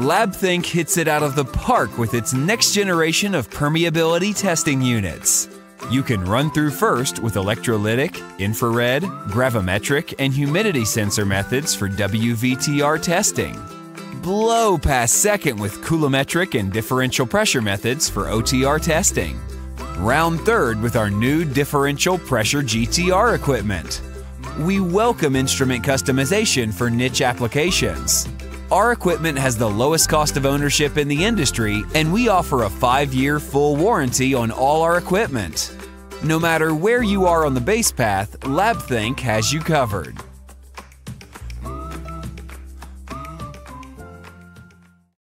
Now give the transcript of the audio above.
LabThink hits it out of the park with its next generation of permeability testing units. You can run through first with electrolytic, infrared, gravimetric, and humidity sensor methods for WVTR testing. Blow past second with coulometric and differential pressure methods for OTR testing. Round third with our new differential pressure GTR equipment. We welcome instrument customization for niche applications. Our equipment has the lowest cost of ownership in the industry, and we offer a five year full warranty on all our equipment. No matter where you are on the base path, LabThink has you covered.